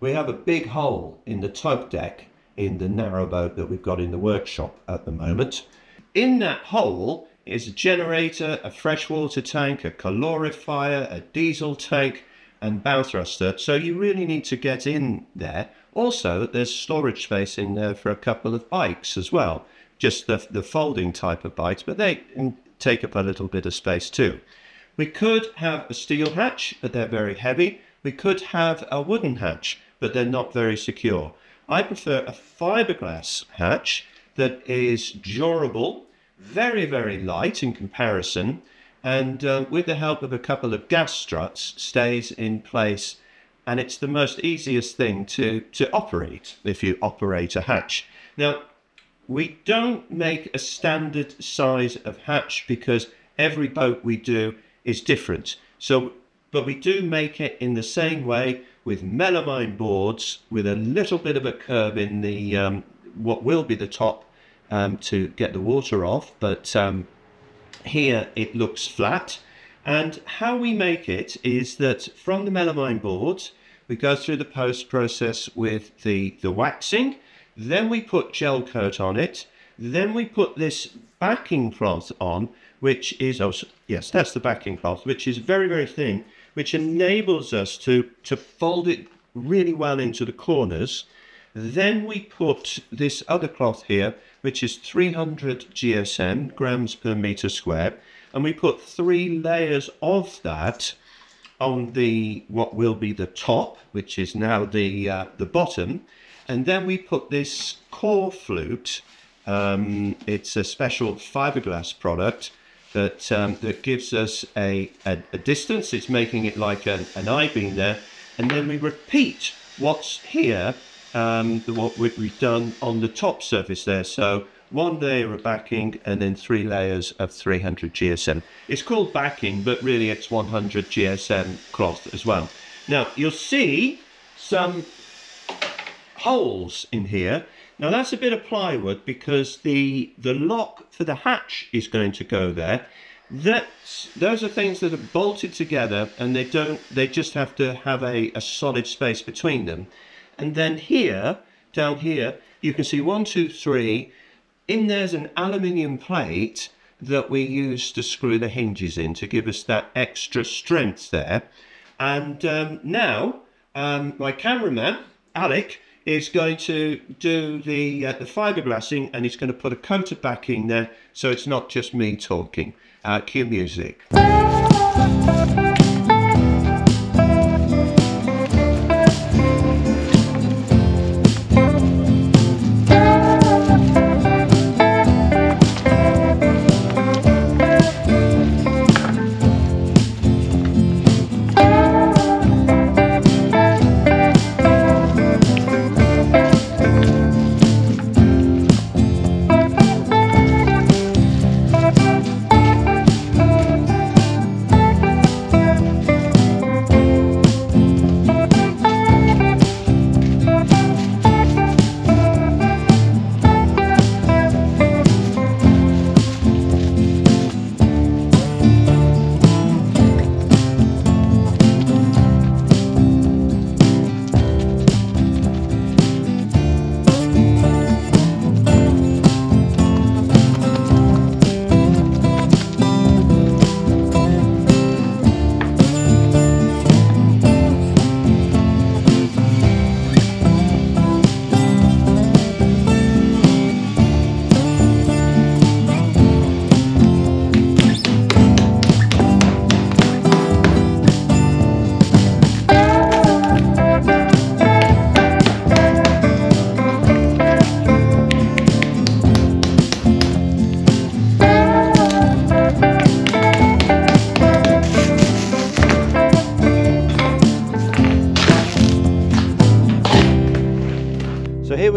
we have a big hole in the tug deck in the narrowboat that we've got in the workshop at the moment. In that hole is a generator, a freshwater tank, a calorifier, a diesel tank, and bow thruster. So you really need to get in there. Also, there's storage space in there for a couple of bikes as well. Just the, the folding type of bikes, but they take up a little bit of space too. We could have a steel hatch, but they're very heavy. We could have a wooden hatch, but they're not very secure. I prefer a fiberglass hatch that is durable, very, very light in comparison, and uh, with the help of a couple of gas struts stays in place and it's the most easiest thing to, to operate if you operate a hatch. Now, we don't make a standard size of hatch because every boat we do is different. So, but we do make it in the same way with melamine boards with a little bit of a curve in the um, what will be the top um, to get the water off, but um, here it looks flat. And how we make it is that from the melamine boards, we go through the post process with the, the waxing, then we put gel coat on it, then we put this backing cloth on, which is, oh, yes, that's the backing cloth, which is very, very thin, which enables us to, to fold it really well into the corners. Then we put this other cloth here, which is 300 GSM, grams per meter square, and we put three layers of that on the what will be the top, which is now the uh, the bottom, and then we put this core flute. Um, it's a special fiberglass product that um, that gives us a, a, a, distance. It's making it like an, an I-beam there. And then we repeat what's here, um, what we've done on the top surface there. So one layer of backing and then three layers of 300 GSM. It's called backing, but really it's 100 GSM cloth as well. Now you'll see some holes in here now that's a bit of plywood because the the lock for the hatch is going to go there. That's, those are things that are bolted together and they don't they just have to have a, a solid space between them. And then here, down here, you can see one, two, three. In there's an aluminium plate that we use to screw the hinges in to give us that extra strength there. And um, now, um, my cameraman, Alec, is going to do the uh, the fiberglassing and he's going to put a coat of backing there so it's not just me talking. Uh, cue music.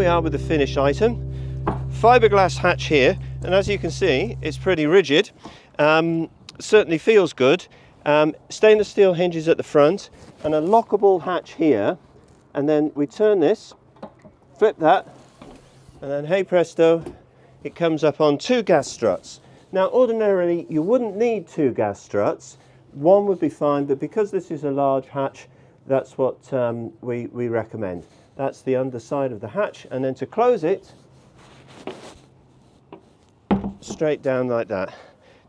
We are with the finished item. Fiberglass hatch here, and as you can see, it's pretty rigid. Um, certainly feels good. Um, stainless steel hinges at the front, and a lockable hatch here. And then we turn this, flip that, and then hey presto, it comes up on two gas struts. Now ordinarily you wouldn't need two gas struts, one would be fine, but because this is a large hatch, that's what um, we, we recommend. That's the underside of the hatch and then to close it, straight down like that.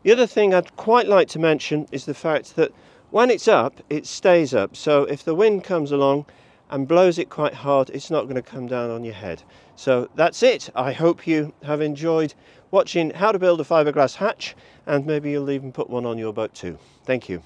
The other thing I'd quite like to mention is the fact that when it's up, it stays up. So if the wind comes along and blows it quite hard, it's not going to come down on your head. So that's it. I hope you have enjoyed watching how to build a fiberglass hatch and maybe you'll even put one on your boat too. Thank you.